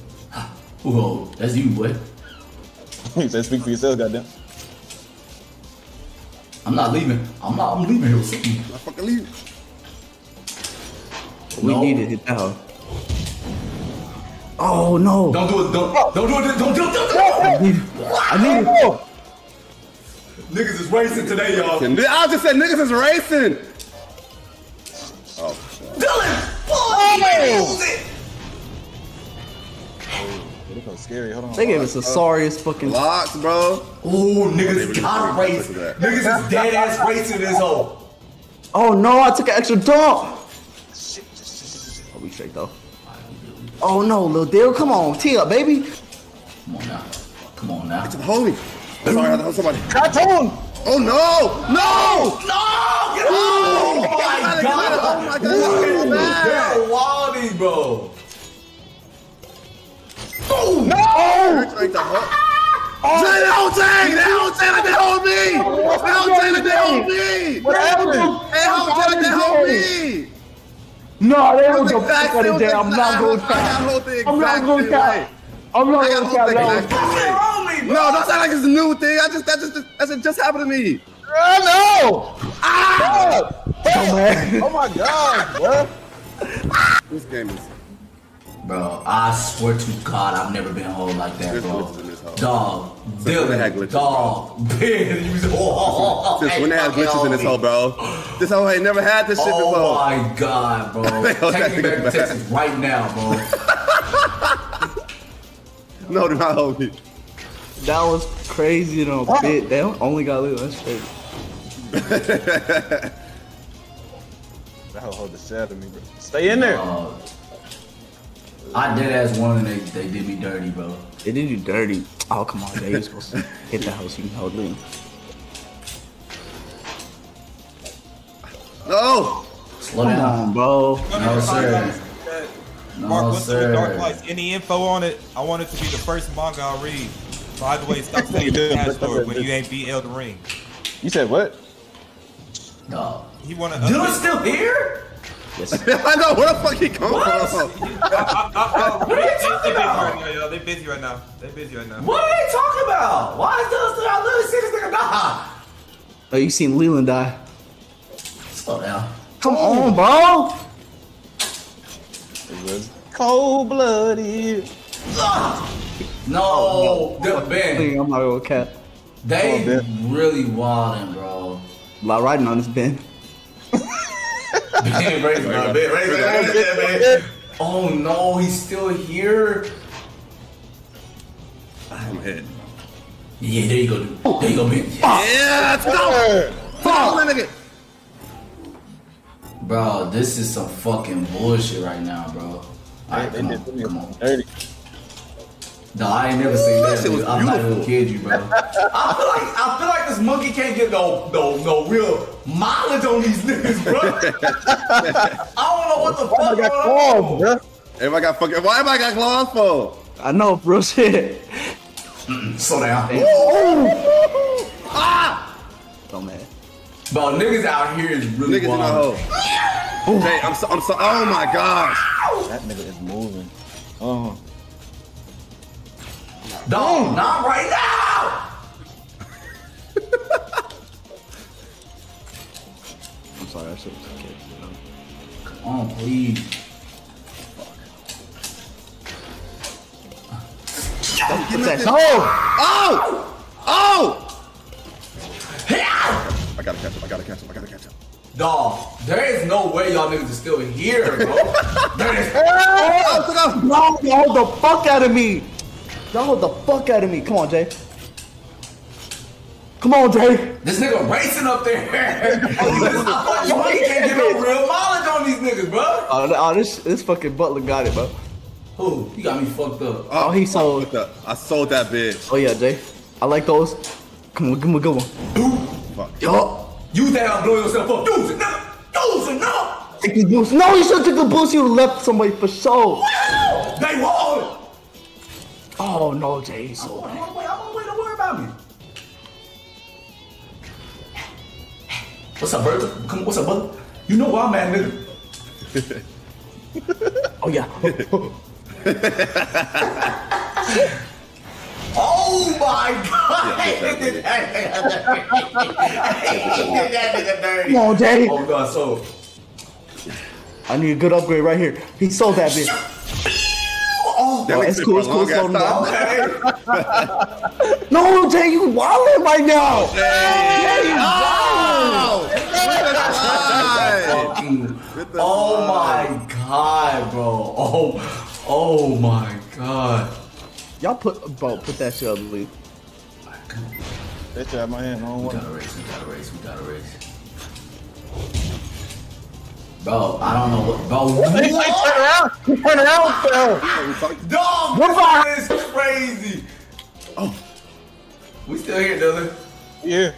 Whoa, that's you, boy. He said, speak for yourself, goddamn. I'm not leaving. I'm not. I'm leaving here with something. I fucking leave. We No. need to hit that hoe. Oh no. Don't do it. Don't. Don't do it. Don't do it. Don't do it. I need, it! I need it. Niggas is racing today, y'all. I just said niggas is racing. Oh, shit. Dylan, boy, oh. you lose it. It looks scary. Hold on. They gave us the sorriest fucking. Locks, bro. Ooh, niggas really gotta racing. race. Look. Niggas is dead ass racing this hole. Oh no, I took an extra dump. Oh, we straight though. Oh no, little deal. Come on, tee up, baby. Come on now. Come on now. Hold me. Sorry, I thought somebody. Cartoon! Oh no! No! No! Oh Get Oh, off! my god! Oh God. my god! Oh my God, that's so bad. They're wildy, bro. Like the whole- Say they don't take! They don't take like they hold me! They don't take like they hold me! What happened? They don't take like they hold me! No, they It don't was go back on was it down. I'm not going to count. I'm not going to same way. count. I'm not going got to count. No. exact same way. on me, bro. No, don't sound like it's a new thing. I just that just that just, just happened to me. I know! Ah! Oh, man. Oh my god, bro. This game is Bro, I swear to God, I've never been home like that, bro. glitches in this hoe. Dog, Since when had Dylan, glitches, dog, Ben, you was oh, since when they had glitches in this hole, bro. This hoe ain't never had this shit before. Oh my God, bro. Take me back to Texas right now, bro. No, do not hold me. That was crazy in a bit. They only got little. That's straight. That hoe hold the shit out of me, bro. Stay in there. Uh, I did ask one and they, they did me dirty, bro. They did you dirty. Oh, come on, Jay. You're supposed to hit the house. You can hold lean. No! Slow Come down. on, bro. No, sir. No, Mark, what's the Dark sir. Lights? Any info on it? I want it to be the first manga I read. By the way, stop saying Yeah, cash but- store when you ain't beat Elden Ring. You said what? No. He wanna. Dylan's still here? Yes. I know where the fuck he come What? from. What are you talking they, they busy about? right now, yo. They busy right now. They busy right now. What are they talking about? Why is Dylan still I literally see this nigga die. Oh, you seen Leland die? Slow down. Come on, bro. Cold blooded. Ah! No, Dylan, Ben. I'm not gonna cap. They Come really wildin', bro. A lot riding on this Ben. Ben, raise him up, Ben, raise him up, raise him up, Ben. Oh no, he's still here. I'm ahead. Yeah, there you go. dude. There you go, man. Yeah, let's go. Fuck that nigga. Bro, this is some fucking bullshit right now, bro. Alright, come on, come on. Dirty. No, I ain't never seen that. shit was. I'm not even beautiful. kid you, bro. I feel like I feel like this monkey can't get no no no real mileage on these niggas, bro. I don't know what the fuck I got going claws, bro. Everybody got fucking. Why everybody got claws for? I know, bro. Shit. Slow down. Oh ah! man. Bro, niggas out here is really Niggas in wild. hole. Hey, I'm so. I'm so. Oh my gosh. That nigga is moving. Oh. Dog, not not right now. I'm sorry. I should have kid. Come on, please. What's that? Oh! Oh! Oh! I gotta catch up. I gotta catch up. I gotta catch up. Dog, there is no way y'all niggas are still here, bro. there is Oh, took off. No, hold the fuck out of me. Y'all hold the fuck out of me. Come on, Jay. Come on, Jay. This nigga racing up there. I thought you can't get no real mileage on these niggas, bro. Oh, oh, this this fucking Butler got it, bro. Who? You got me fucked up. Oh, he oh, sold. Fucked up. I sold that bitch. Oh yeah, Jay. I like those. Come on, give me a good one. Fuck. Yo, You that I'm blowing yourself up? Use it, nigga. Use it, no. take the boosts. No, you should take the boost. You left somebody for sure. They won. Oh no, Jay. He I'm sold. on my way. I'm on my way. Don't worry about me. What's up, brother? Come, what's up, brother? You know where I'm at, nigga. Oh yeah. Oh my god! He did that nigga dirty. Come on, Jay. Oh god, so I need a good upgrade right here. He sold that bitch. Oh That Oh, it's cool, for it's cool, long slow down. okay. No, Jay, you wildin' right now. Hey! you Oh! Fucking, With the oh my god, bro. Oh, oh my god. Y'all put, bro, put that shit on the lead. That shit out my hand. I don't We gotta race, we gotta race, we gotta race. Bro, I don't know what, bro. What? Turn around, Turn bro. Dog, What this is crazy. Oh. We still here, Dylan. Yeah.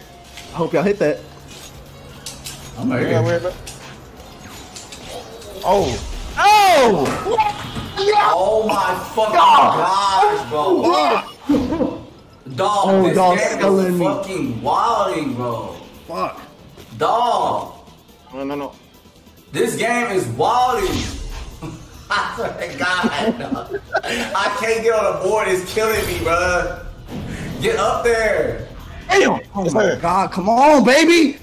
I hope y'all hit that. I'm right Yeah, here. where about? Oh. Oh! Oh my fucking gosh, bro. Dog, Oh, this dog, game killing is me. fucking wilding, bro. Fuck. Dog, No, no, no. This game is wilding. I swear to God, dog. I can't get on the board. It's killing me, bro. Get up there. Damn! Oh my god, come on, baby!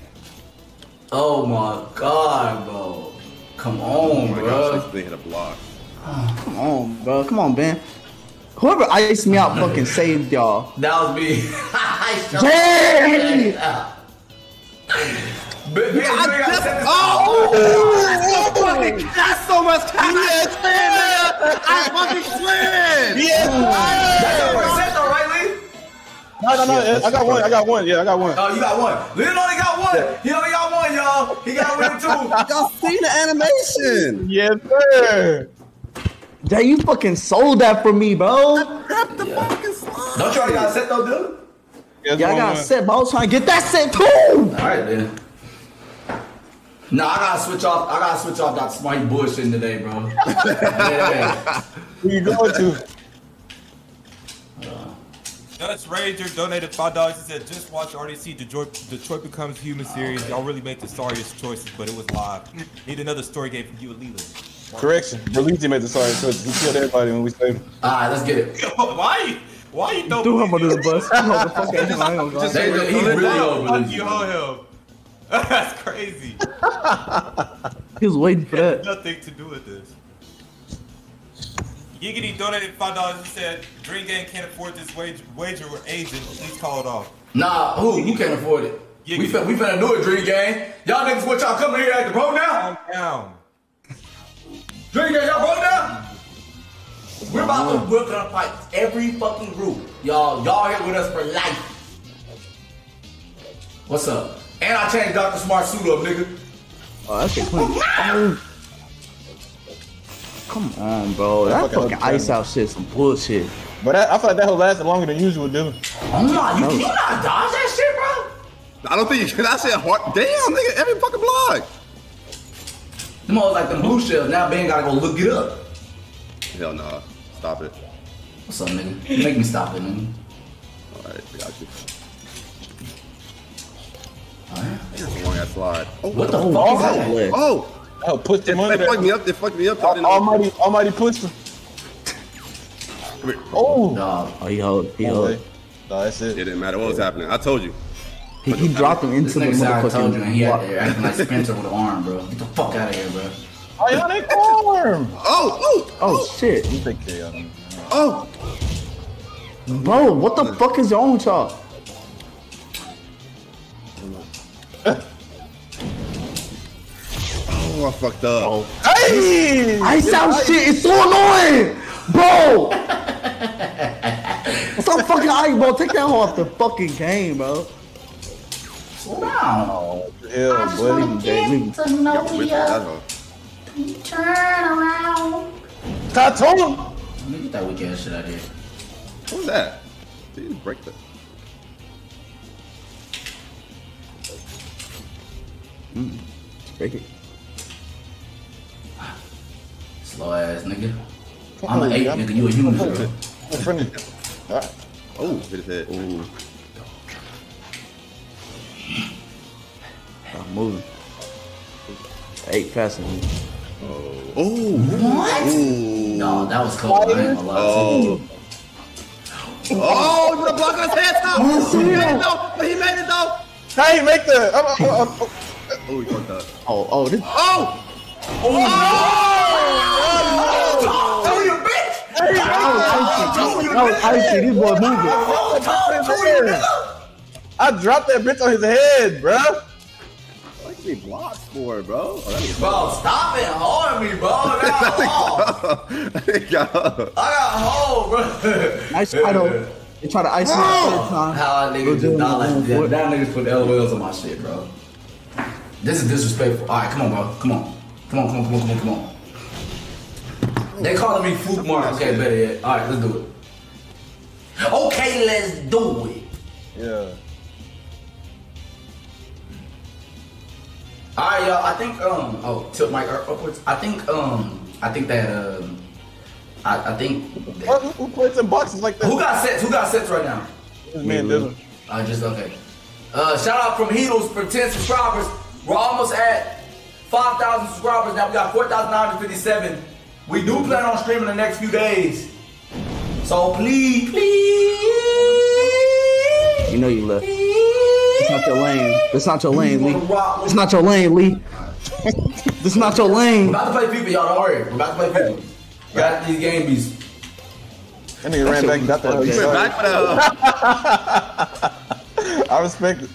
Oh my God, bro. Come on, Oh bro. gosh, they hit a block. Ah, come on, bro. Come on, Ben. Whoever iced me out fucking saved y'all. That was me. I showed Hey! that. Ben, Ben, you ain't gotta set this- oh, oh, oh, oh! fucking, that's so much cash. Yes, man. I fucking slid. That's your first set though, right, Lee? No, no, no. I got one. I got one. Yeah, I got one. Oh, you got one. Lee only got one. He only got one, y'all. He got one too. Y'all seen the animation? Yes, sir. Jay, you fucking sold that for me, bro. Grab the fucking slide. Don't you already got set though, Dylan? Yeah, I one, got set, but I was trying to get that set too. All right, then. No, I gotta switch off. I gotta switch off that smite Bush in today, bro. yeah. Where you going to? Dutch Ranger donated five dollars. He said, "Just watch RDC Detroit, Detroit Becomes Human series. Y'all really made the sorriest choices, but it was live. Need another story game from you and Leland." Correction. Luigi made the sorry choice. He killed everybody when we saved him. All right, let's get it. why? You, why you don't? Do him under the bus. You the fuck. I ain't gonna lie. They, they, he really over Fuck this. you, hold him. That's crazy. He was waiting for that. Nothing to do with this. Giggity donated five dollars. He said, "Dream Gang can't afford this wage, wager or agent. Please call it off." Nah, who? You can't afford it. Yeah, we you- fin- we finna do a dream game. Y'all niggas, what y'all coming here at the pro now? Calm down. down. Drink it, y'all broke down? We're about to we're gonna fight every fucking group. Y'all, y'all here with us for life. What's up? And I changed Dr. Smart suit up, nigga. Oh, that shit clean. Oh. Come on, bro. That fucking fucking ice out shit some bullshit. But I, I feel like that whole lasted longer than usual, dude. Oh my, you, you not dodge that shit, bro? I don't think you can. I said hard. Damn, nigga, every fucking block. Them hoes like them blue shells. Now Ben gotta go look it up. Hell no. Stop it. What's up, nigga? Make me stop it, nigga. All right, I got you. Alright. That's a long slide. Oh, What the Oh, fuck is that that? Oh, Oh, pushed it, him under it fucked me up. It fucked me up. I didn't know. Almighty, Almighty pushed him. Oh. Dog. Oh, he hold. He hold. Okay. No, that's It it. didn't matter what was happening. I told you. He, he dropped him This into the nigga said I told you and he out motherfucking. there acting like Spencer with an arm, bro. Get the fuck out of here, bro. Ionic arm. Oh, oh, oh, Oh shit, You take care of him. oh. bro! What the fuck is wrong with y'all? Oh, I fucked up. Oh, Hey! ice out shit is so annoying, bro. Stop fucking ice, bro. Take that off the fucking game, bro. Slow down. Oh, hell, buddy. Leave to know With ya. Turn around. Tatum. Let me get that weak ass shit out of here. What was that? Did you break the? Break it. Slow ass nigga. I'm an ape, nigga. You a human, bro. In front of you. All right. Oh, hit his head. Ooh. Stop moving. Eight faster than me. Oh, What? Ooh. No, that was cold. I ain't gonna lie to you. Oh. Oh, you gonna block on his head top? He made it though. But he made it though. Hey, make the. I'm, I'm, I'm, Oh, he fucked up. Oh, oh, this. Oh! oh! oh! oh tell you, bitch! That was icy. This boy moving. I dropped that bitch on his head, bruh. What he blocks for, bro? Oh, that nigga Bro, stop it holding me, bro. I got hold. That nigga got up. I got hold, bro. Nice try though. They try to ice me the third time. How I niggas just not like that. That niggas put LOLs on my shit, bro. This is disrespectful. All right, come on, bro. Come on. Come on, come on, come on, come on, come on. They calling me Fluke Mark. Okay, better yet. All right, let's do it. Okay, let's do it. Yeah. All right, y'all. I think um. Oh, tilt mic up- upwards. I think um. I think that um. I, I think. Who, who plays in boxes like that? Who got sets? Who got sets right now? This man Dylan. I just okay. Uh, shout out from Heatles for 10 subscribers. We're almost at 5,000 subscribers now. We got 4,957. We do plan on streaming the next few days. So please, please. You know you left. It's not your lane. It's not your lane, Lee. wanna rock with- It's not your lane, Lee. This not your We're lane. about to play people, y'all. Don't worry. We're about to play FIFA. Got these game beats. That nigga ran back and got that. Okay. He went back for that. I respect it.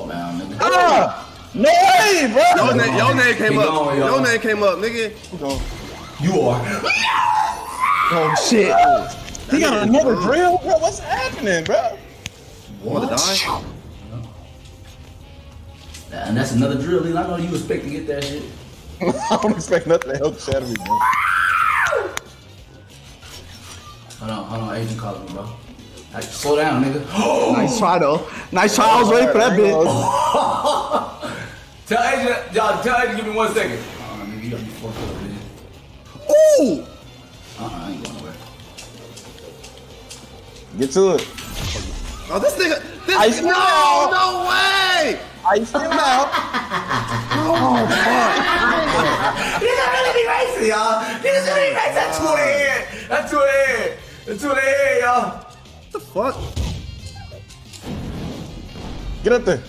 Slow down, nigga. Ah! No way, bro! Your name, your name came Keep up. going, y'all. Your name came up, nigga. You are. Oh shit. He got another drill, bro. What's happening, bro? Want to die? And that's another drill, Lee. I know you expect to get that shit. I don't expect nothing to help shatter me, bro. Hold on, hold on. Agent calling me, bro. Hey, slow down, nigga. Nice try though. Nice try. I was waiting for that bit. Tell agent, y'all, tell agent, give me one second. Uh, nigga, you got me fucked up, man. Ooh! Uh-uh, I ain't going nowhere. Get to it. Oh, this nigga. This I nigga. No, no way! I still now. These are really be racing, y'all. These are really racing. That's two in the head. That's two in the head. That's two in the head, y'all. What the fuck? Get up there.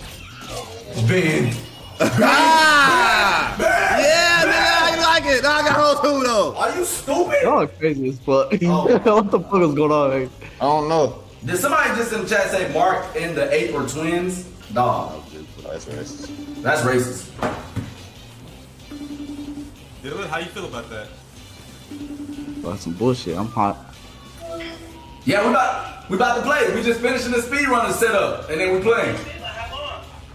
Ben. Ah! Yeah, nigga, how you like it? Now I got hold too, though. Are you stupid? Y'all crazy as fuck. what the fuck is going on? Man? I don't know. Did somebody just in the chat say Mark and the ape were twins? Dog, That's racist. that's racist. Dylan, how you feel about that? That's some bullshit. I'm hot. Yeah, we about we about to play. We just finishing the speedrunner setup, and then we playing.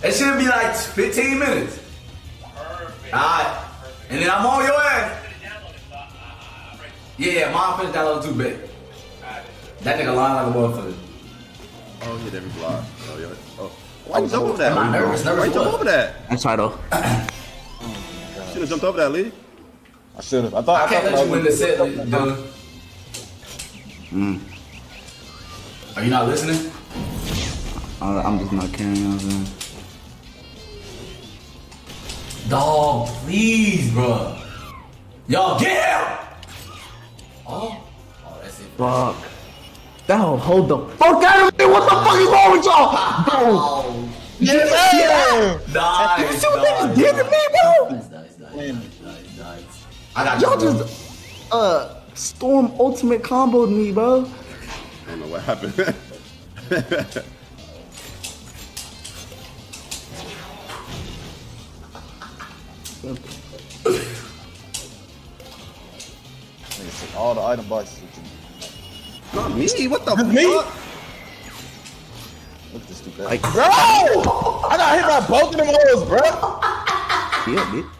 It should be like 15 minutes. Alright. And then I'm on your ass. Yeah, yeah, mom finished downloading too big. That nigga lying like a motherfucker. Oh, hit every block. Oh, yeah. Oh. Why you jump over that? I'm nervous, nervous Why you jump over that? That's right though. Should have jumped over that, Lee. I should have. I thought. I can't thought let you win the set, Dylan. Mm. Are you not listening? I, I'm just not caring. You know what I'm saying? Dog, please, bro. Y'all get him! Oh, oh, that's it. Fuck. That'll hold the fuck out of me. What the fuck is wrong with y'all? Bro. Oh, Yes, yeah. nice. You see what they nice, just did to me, bro? Nice, nice, nice, nice, nice, nice. I got you, Y'all bro. just uh storm ultimate comboed me, bro. I don't know what happened. All the item boxes. Not me. What the me? fuck? Look at this stupid. Like, bro! I got hit by both of them hoes, bro. yeah, bitch.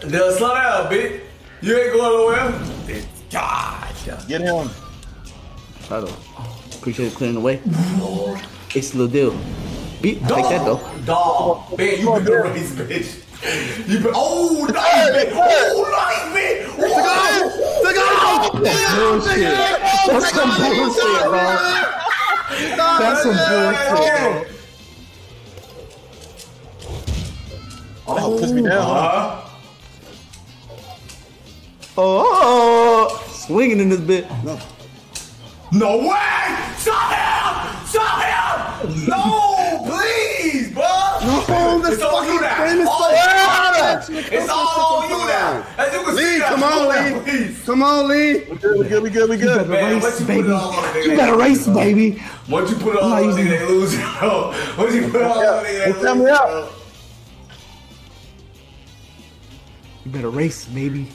Dylan, slow down, bitch. You ain't going nowhere. God. Get him. Try though. Appreciate it clearing the way. It's a little deal. Beat, take that though. Dog. Man, you been the race, bitch. You been, oh, nice, bitch. Oh, nice, bitch. Bullshit. That's some bullshit, bro. That's some bullshit, bro. That pissed me down. Uh-huh. Oh, swinging in this bit. No way! Stop him! Stop him! No, please, bro! No, this it's on fucking you now. game is All so you hard. now. It's all on you now. As you can Lee, now, come on, Lee. please. Come on, Lee. We good, we good, we good, we You good. better Man, race, once you put baby. it all on the You better race, baby. Once you put it all not on the using- nigga, they lose. bro. Once you put it all on the nigga, they Tell me lose. out. You better race, baby.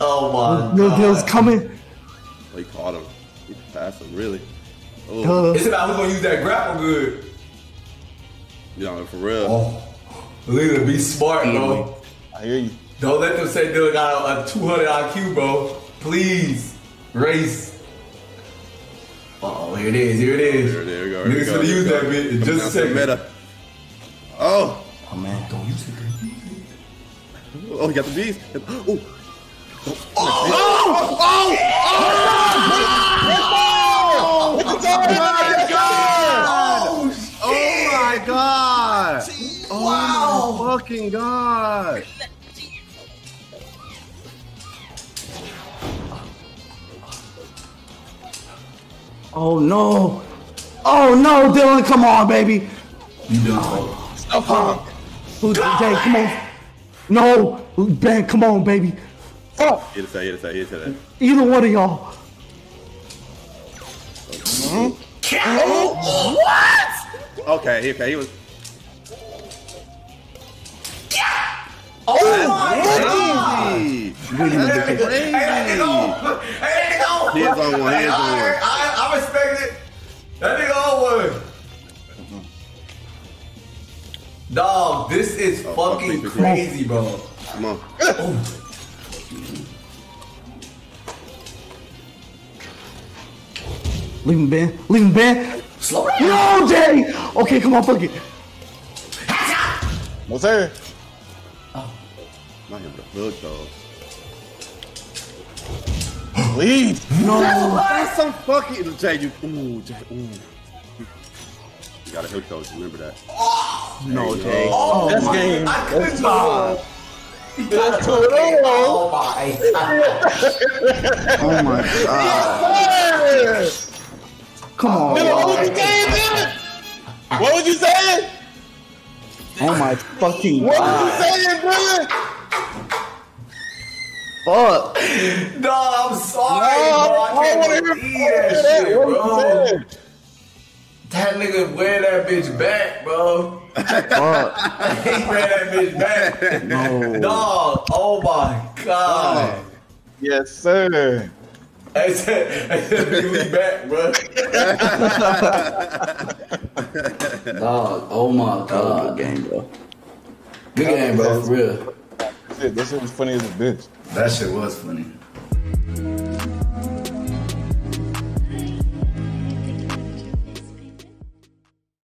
Oh my Little god. deal's coming. They caught him. He passed him, really. Oh, Duh. It's about who's gonna use that grapple good. yeah, for real. Oh. Leader, be smart, bro. I hear you. Don't let them say Dylan got a, a 200 IQ, bro. Please. Race. Uh oh, here it is, here it is. There, there we go. There we Niggas gonna use that bit in just a down to the second. meta. Oh, Oh man. Don't use it. oh, he got the beast. Oh, oh Oh oh oh, my god! Oh my fucking god! Oh no. Oh no, Dylan, come on, baby. You done. Who- Jay, come on. No, Ben, come on, baby. Oh, Hit it, hit it, hit it, hit it. either one of y'all. Okay, okay, he was. Oh my! Crazy. Really, That's really crazy. Hey, that nigga on. Hey, that nigga on. He is on one, he is on one. I, I respect it. That nigga on one. Dog, this is Oh, fucking please, please. crazy, bro. Come on. Oh. Leave him, Ben. Leave him, Ben. Slow down. No, Jay. Okay, come on, fuck it. No, oh. sir. Not him, the hook though. Please. That's some fucking. Jay, you. Ooh, Jay, ooh. You got a hook though. Remember that. No, oh, Jay. Oh, That's my- game. I couldn't That's move. He got That's a two in a hook. row. Oh my god. Oh my god. Come on. What was you saying, Dylan? What was you saying? Oh my fucking What god. was you saying, Dylan? Fuck. Dog, I'm sorry, No, bro. I I can't wanna believe hear that that. shit, What he bro. That nigga wear that bitch back, bro. Fuck. he ran that bitch back. No. Dog, oh my god. Yes, sir. Hey, said, I said, nigga, we back, bro. Dog, oh my Good god. game, bro. Good game, bro, for real. Shit, that shit was funny as a bitch. That shit was funny.